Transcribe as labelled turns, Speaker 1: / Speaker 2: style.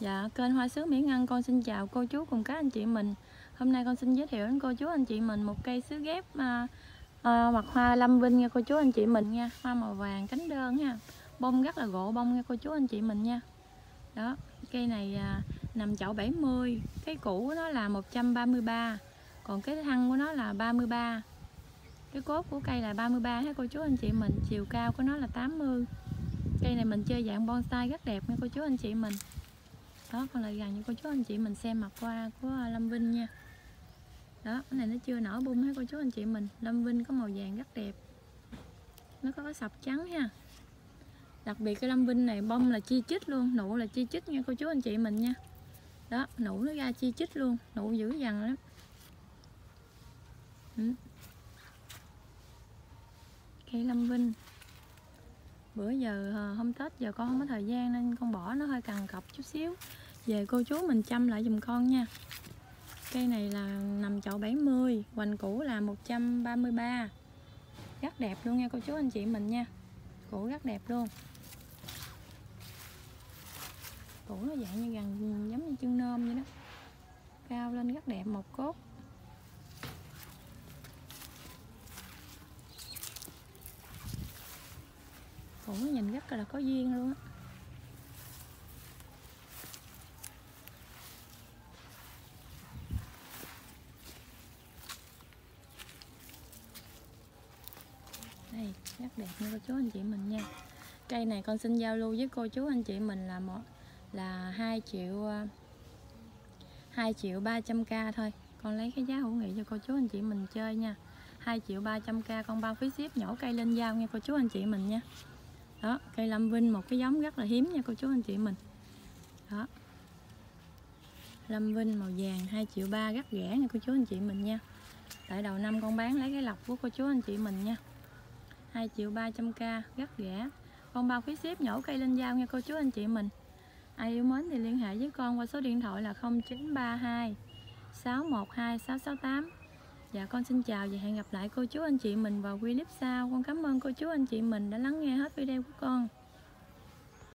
Speaker 1: Dạ, kênh Hoa Sứ Mỹ Ngân con xin chào cô chú cùng các anh chị mình. Hôm nay con xin giới thiệu đến cô chú anh chị mình một cây sứ ghép à, à, mặt hoa lâm vinh nha cô chú anh chị mình nha. Hoa màu vàng cánh đơn nha. Bông rất là gỗ bông nha cô chú anh chị mình nha. Đó, cây này à, nằm chậu 70 Cái cũ của nó là 133 Còn cái thân của nó là 33 Cái cốt của cây là 33 ha cô chú anh chị mình? Chiều cao của nó là 80 Cây này mình chơi dạng bonsai rất đẹp nha cô chú anh chị mình đó con lại gần như cô chú anh chị mình xem mặt qua của à, Lâm Vinh nha. Đó, cái này nó chưa nở bung hết cô chú anh chị mình? Lâm Vinh có màu vàng rất đẹp. Nó có cái sọc trắng ha. Đặc biệt cái Lâm Vinh này, bông là chi chít luôn, nụ là chi chít nha cô chú anh chị mình nha. Đó, nụ nó ra chi chít luôn, nụ dữ dằn lắm. Ừ. Cây Lâm Vinh bữa giờ ờ, hôm Tết giờ con không có thời gian nên con bỏ nó hơi cằn cọc chút xíu. Về cô chú mình chăm lại dùm con nha. Cây này là nằm chậu 70 hoành cũ là 133 rất đẹp luôn nha cô chú anh chị mình nha. Củ rất đẹp luôn. Củ nó dạng như gần, giống như chân nôm vậy đó. Cao lên rất đẹp một cốt. Cũ nó nhìn rất là có duyên luôn á. Đây, rất đẹp như cô chú anh chị mình nha. Cây này con xin giao lưu với cô chú anh chị mình là một, là 2 triệu à, 2 triệu 300k thôi. Con lấy cái giá hữu nghị cho cô chú anh chị mình chơi nha. 2 triệu 300k con bao phí ship nhổ cây lên dao nha cô chú anh chị mình nha đó, cây lâm vinh, một cái giống rất là hiếm nha cô chú anh chị mình. Đó. Lâm vinh màu vàng 2 triệu ba, rất rẻ nha cô chú anh chị mình nha. Tại đầu năm con bán lấy cái lọc của cô chú anh chị mình nha. 2 triệu 300k rất rẻ. Con bao phí ship nhổ cây lên dao nha cô chú anh chị mình. Ai yêu mến thì liên hệ với con qua số điện thoại là 0932 612 668 Dạ con xin chào và hẹn gặp lại cô chú anh chị mình vào clip sau. Con cảm ơn cô chú anh chị mình đã lắng nghe hết video của con.